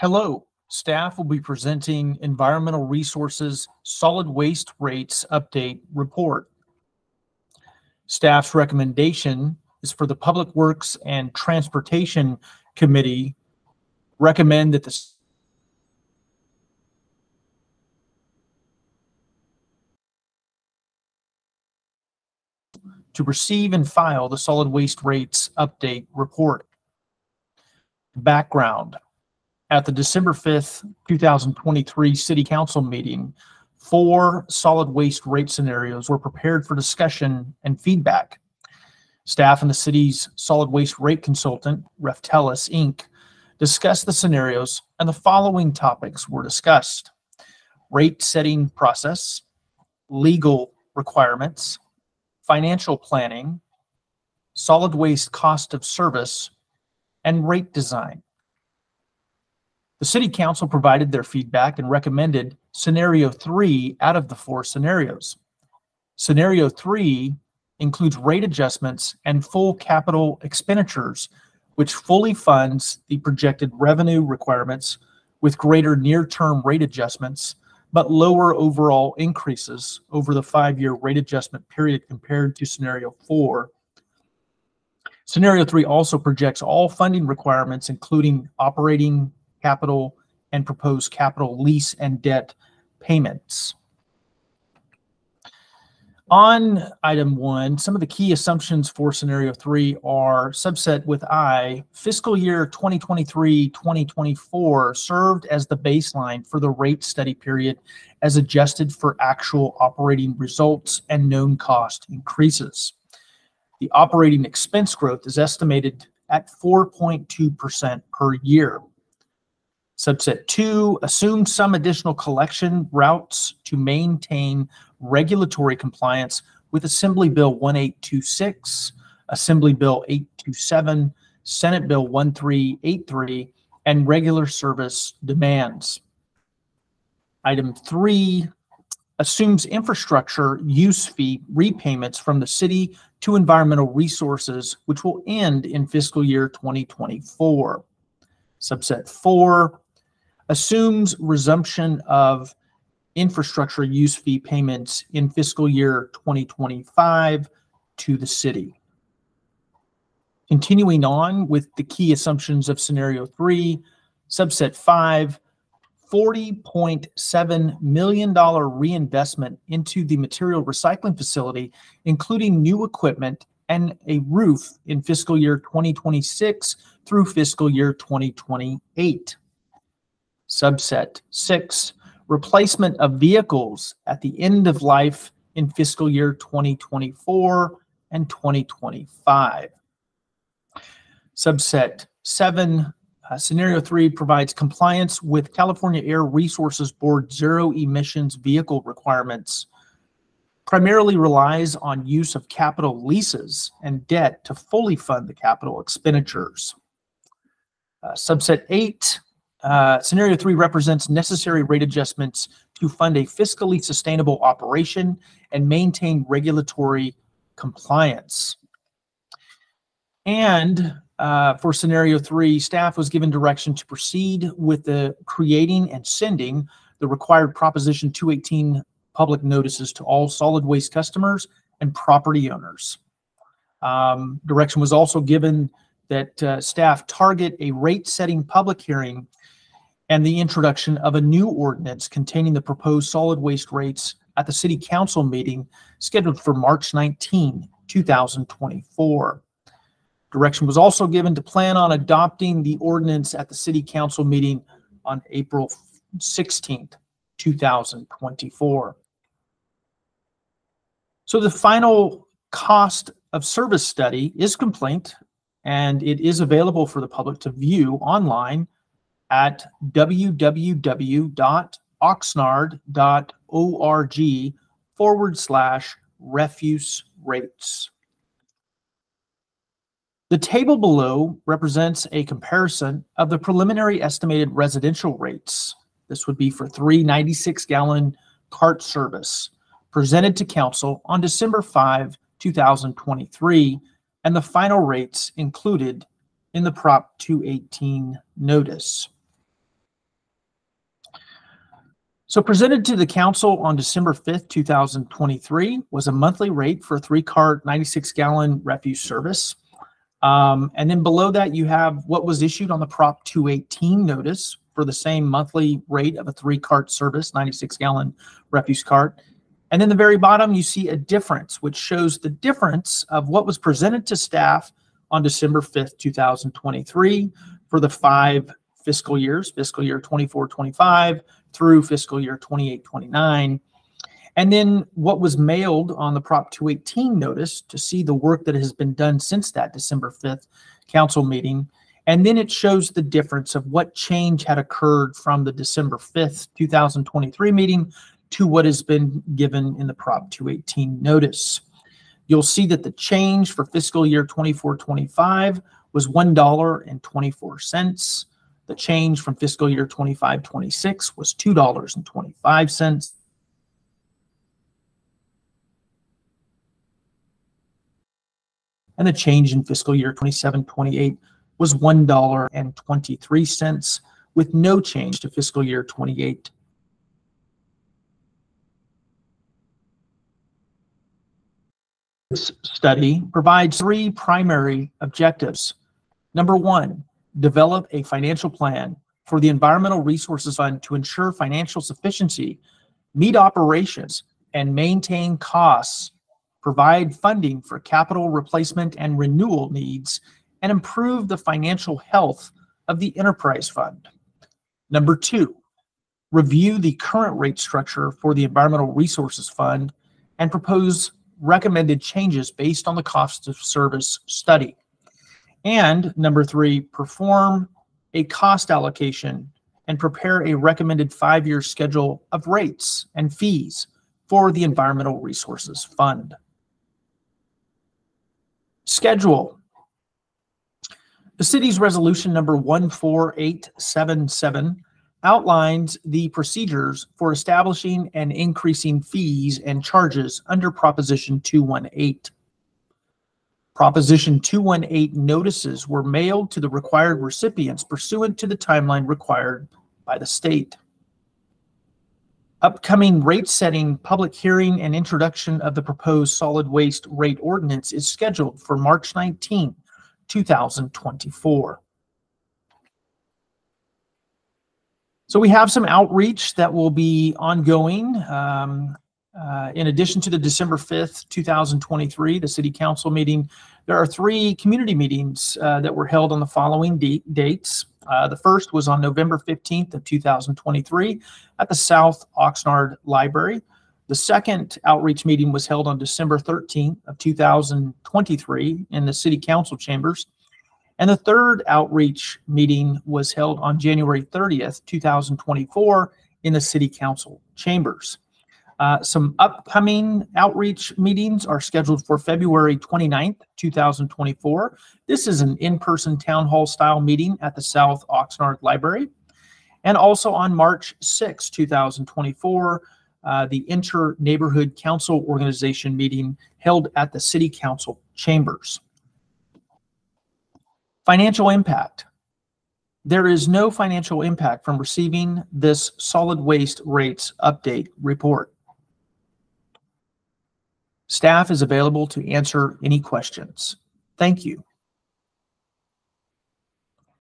Hello, staff will be presenting Environmental Resources Solid Waste Rates Update Report. Staff's recommendation is for the Public Works and Transportation Committee recommend that the to receive and file the solid waste rates update report. Background. At the December 5th, 2023 City Council meeting, four solid waste rate scenarios were prepared for discussion and feedback. Staff and the city's solid waste rate consultant, Raftelis Inc., discussed the scenarios and the following topics were discussed. Rate setting process, legal requirements, financial planning, solid waste cost of service, and rate design. The City Council provided their feedback and recommended scenario three out of the four scenarios. Scenario three includes rate adjustments and full capital expenditures, which fully funds the projected revenue requirements with greater near-term rate adjustments but lower overall increases over the five-year rate adjustment period compared to scenario four. Scenario three also projects all funding requirements, including operating capital and proposed capital lease and debt payments. On item one, some of the key assumptions for scenario three are subset with I, fiscal year 2023-2024 served as the baseline for the rate study period as adjusted for actual operating results and known cost increases. The operating expense growth is estimated at 4.2% per year. Subset two, assume some additional collection routes to maintain regulatory compliance with Assembly Bill 1826, Assembly Bill 827, Senate Bill 1383, and regular service demands. Item three assumes infrastructure use fee repayments from the city to environmental resources, which will end in fiscal year 2024. Subset four assumes resumption of infrastructure use fee payments in fiscal year 2025 to the city. Continuing on with the key assumptions of scenario three, subset five, $40.7 million reinvestment into the material recycling facility, including new equipment and a roof in fiscal year 2026 through fiscal year 2028. Subset six, replacement of vehicles at the end of life in fiscal year 2024 and 2025. Subset 7, uh, scenario 3 provides compliance with California Air Resources Board zero emissions vehicle requirements, primarily relies on use of capital leases and debt to fully fund the capital expenditures. Uh, subset 8 uh, scenario three represents necessary rate adjustments to fund a fiscally sustainable operation and maintain regulatory compliance. And uh, for scenario three, staff was given direction to proceed with the creating and sending the required Proposition 218 public notices to all solid waste customers and property owners. Um, direction was also given that uh, staff target a rate setting public hearing and the introduction of a new ordinance containing the proposed solid waste rates at the City Council meeting scheduled for March 19, 2024. Direction was also given to plan on adopting the ordinance at the City Council meeting on April 16th, 2024. So the final cost of service study is complete and it is available for the public to view online at www.oxnard.org forward slash refuse rates. The table below represents a comparison of the preliminary estimated residential rates. This would be for three 96 gallon cart service presented to council on December 5, 2023, and the final rates included in the Prop 218 notice. So presented to the council on December 5th, 2023 was a monthly rate for a three cart 96 gallon refuse service. Um, and then below that, you have what was issued on the Prop 218 notice for the same monthly rate of a three cart service, 96 gallon refuse cart. And then the very bottom, you see a difference, which shows the difference of what was presented to staff on December 5th, 2023 for the five fiscal years, fiscal year 24, 25 through fiscal year 28, 29. And then what was mailed on the Prop 218 notice to see the work that has been done since that December 5th council meeting. And then it shows the difference of what change had occurred from the December 5th, 2023 meeting to what has been given in the Prop 218 notice. You'll see that the change for fiscal year 24-25 was $1.24. The change from fiscal year 25-26 was $2.25. And the change in fiscal year 27-28 was $1.23 with no change to fiscal year 28 This study provides three primary objectives. Number one, develop a financial plan for the Environmental Resources Fund to ensure financial sufficiency, meet operations, and maintain costs, provide funding for capital replacement and renewal needs, and improve the financial health of the enterprise fund. Number two, review the current rate structure for the Environmental Resources Fund and propose recommended changes based on the cost of service study. And number three, perform a cost allocation and prepare a recommended five-year schedule of rates and fees for the Environmental Resources Fund. Schedule. The city's resolution number 14877 outlines the procedures for establishing and increasing fees and charges under Proposition 218. Proposition 218 notices were mailed to the required recipients pursuant to the timeline required by the state. Upcoming rate setting, public hearing, and introduction of the proposed solid waste rate ordinance is scheduled for March 19, 2024. So we have some outreach that will be ongoing. Um, uh, in addition to the December 5th, 2023, the City Council meeting, there are three community meetings uh, that were held on the following dates. Uh, the first was on November 15th of 2023 at the South Oxnard Library. The second outreach meeting was held on December 13th of 2023 in the City Council chambers. And the third outreach meeting was held on January 30th, 2024 in the City Council chambers. Uh, some upcoming outreach meetings are scheduled for February 29th, 2024. This is an in-person town hall style meeting at the South Oxnard Library. And also on March 6, 2024, uh, the Inter-Neighborhood Council Organization meeting held at the City Council chambers. Financial impact. There is no financial impact from receiving this solid waste rates update report. Staff is available to answer any questions. Thank you.